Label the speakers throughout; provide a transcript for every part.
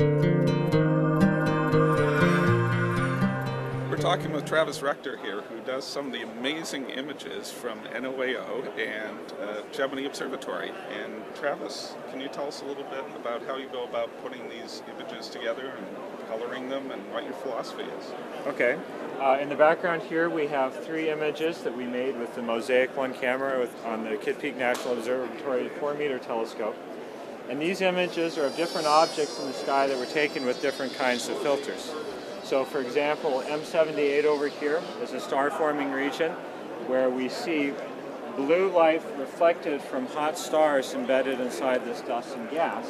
Speaker 1: We're talking with Travis Rector here, who does some of the amazing images from NOAO and uh, Gemini Observatory. And Travis, can you tell us a little bit about how you go about putting these images together and coloring them and what your philosophy is?
Speaker 2: Okay. Uh, in the background here, we have three images that we made with the Mosaic 1 camera with, on the Kitt Peak National Observatory 4 meter telescope. And these images are of different objects in the sky that were taken with different kinds of filters. So for example, M78 over here is a star-forming region where we see blue light reflected from hot stars embedded inside this dust and gas.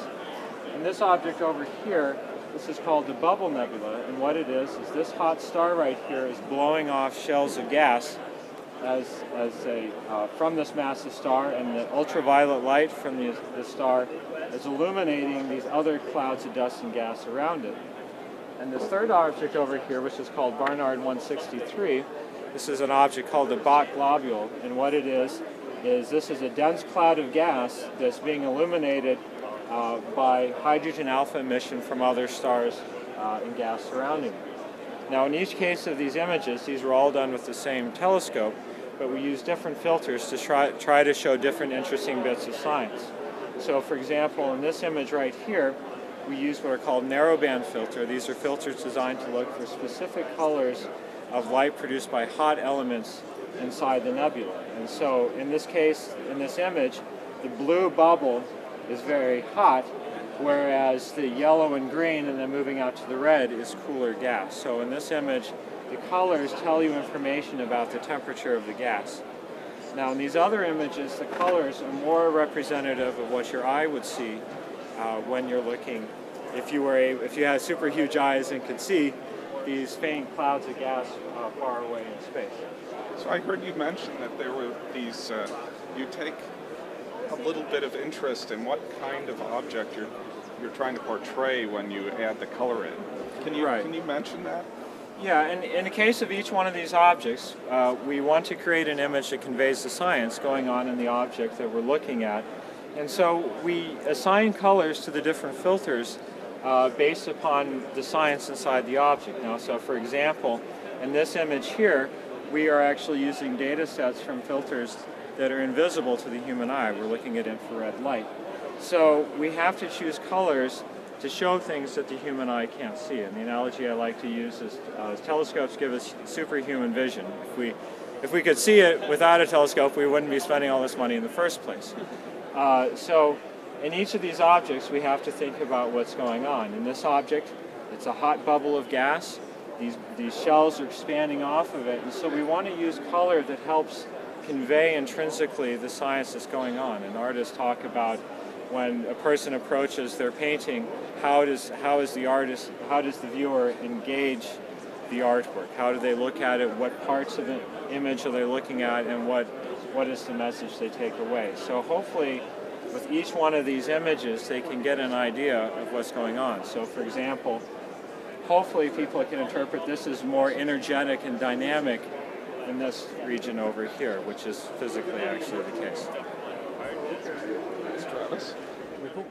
Speaker 2: And this object over here, this is called the Bubble Nebula, and what it is, is this hot star right here is blowing off shells of gas as, as a, uh, from this massive star, and the ultraviolet light from the, the star is illuminating these other clouds of dust and gas around it. And this third object over here, which is called Barnard 163, this is an object called the Bok globule, and what it is, is this is a dense cloud of gas that's being illuminated uh, by hydrogen alpha emission from other stars uh, and gas surrounding it. Now in each case of these images, these were all done with the same telescope, but we use different filters to try, try to show different interesting bits of science. So for example, in this image right here, we use what are called narrowband filter. These are filters designed to look for specific colors of light produced by hot elements inside the nebula. And so in this case, in this image, the blue bubble is very hot, whereas the yellow and green and then moving out to the red is cooler gas. So in this image, the colors tell you information about the temperature of the gas. Now in these other images, the colors are more representative of what your eye would see uh, when you're looking. If you were a, if you had super huge eyes and could see these faint clouds of gas uh, far away in space.
Speaker 1: So I heard you mention that there were these. Uh, you take a little bit of interest in what kind of object you're you're trying to portray when you add the color in. Can you
Speaker 2: right.
Speaker 1: can you mention that?
Speaker 2: Yeah, and in the case of each one of these objects, uh, we want to create an image that conveys the science going on in the object that we're looking at. And so we assign colors to the different filters uh, based upon the science inside the object. Now, so for example, in this image here, we are actually using data sets from filters that are invisible to the human eye. We're looking at infrared light. So we have to choose colors to show things that the human eye can't see. And the analogy I like to use is uh, telescopes give us superhuman vision. If we, if we could see it without a telescope, we wouldn't be spending all this money in the first place. Uh, so in each of these objects, we have to think about what's going on. In this object, it's a hot bubble of gas. These, these shells are expanding off of it. And so we want to use color that helps convey intrinsically the science that's going on. And artists talk about when a person approaches their painting, how does how is the artist, how does the viewer engage the artwork? How do they look at it? What parts of the image are they looking at, and what what is the message they take away? So hopefully, with each one of these images, they can get an idea of what's going on. So, for example, hopefully people can interpret this as more energetic and dynamic in this region over here, which is physically actually the case.
Speaker 1: Thanks, Travis.
Speaker 3: Cool.